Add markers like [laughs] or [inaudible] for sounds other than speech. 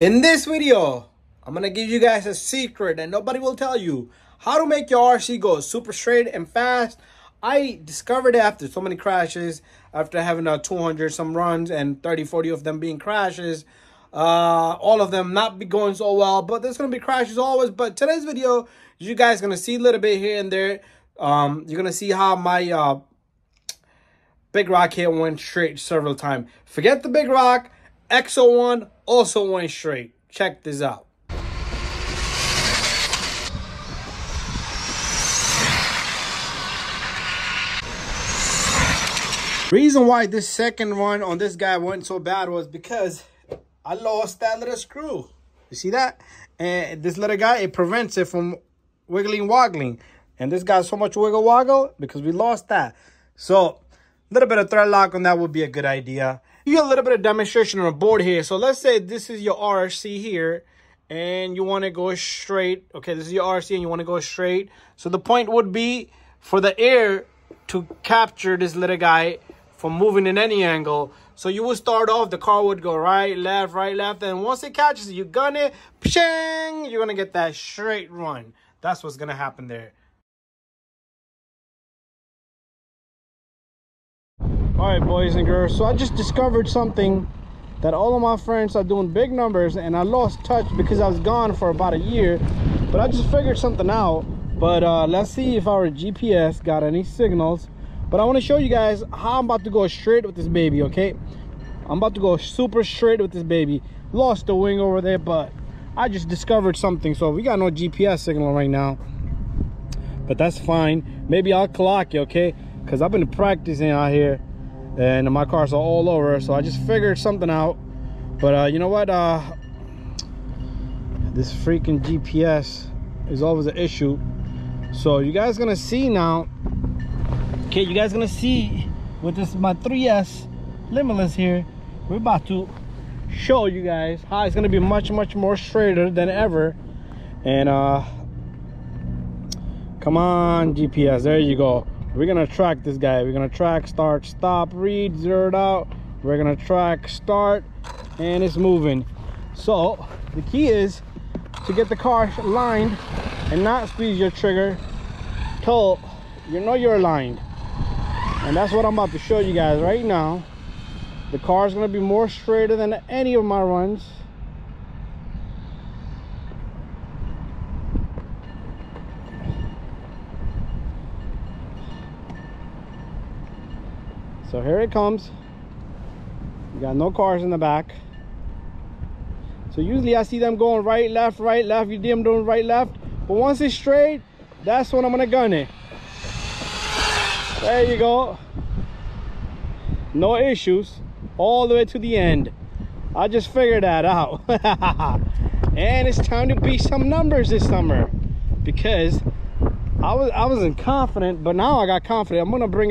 In this video, I'm gonna give you guys a secret and nobody will tell you how to make your RC go super straight and fast. I discovered after so many crashes, after having a 200 some runs and 30, 40 of them being crashes. Uh, all of them not be going so well, but there's gonna be crashes always. But today's video, you guys gonna see a little bit here and there. Um, you're gonna see how my uh, big rock here went straight several times. Forget the big rock. EXO1 also went straight. Check this out. Reason why this second one on this guy went so bad was because I lost that little screw. You see that? And this little guy, it prevents it from wiggling woggling. And this got so much wiggle woggle because we lost that. So, a little bit of thread lock on that would be a good idea you get a little bit of demonstration on the board here. So let's say this is your RC here and you want to go straight. Okay, this is your RC and you want to go straight. So the point would be for the air to capture this little guy from moving in any angle. So you would start off, the car would go right, left, right, left. And once it catches you, gun it, pshing, you're going to get that straight run. That's what's going to happen there. All right boys and girls. So i just discovered something that all of my friends are doing big numbers and i lost touch because i was gone for about a year but i just figured something out. But uh, let's see if our gps got any signals. But i want to show you guys how i'm about to go straight with this baby okay? I'm about to go super straight with this baby. Lost the wing over there but i just discovered something. So we got no gps signal right now but that's fine. Maybe i'll clock you okay? Because i've been practicing out here and my cars are all over so i just figured something out. But uh, you know what uh, this freaking gps is always an issue. So you guys gonna see now okay you guys gonna see with this my 3s limitless here we're about to show you guys how it's gonna be much much more straighter than ever. And uh come on gps there you go we're gonna track this guy. We're gonna track start stop read zeroed out. We're gonna track start and it's moving. So the key is to get the car lined and not squeeze your trigger till you know you're aligned. And that's what i'm about to show you guys right now. The car is going to be more straighter than any of my runs So here it comes. You got no cars in the back. So usually I see them going right, left, right, left. You see them doing right, left. But once it's straight, that's when I'm gonna gun it. There you go. No issues. All the way to the end. I just figured that out. [laughs] and it's time to beat some numbers this summer. Because I was I wasn't confident, but now I got confident. I'm gonna bring it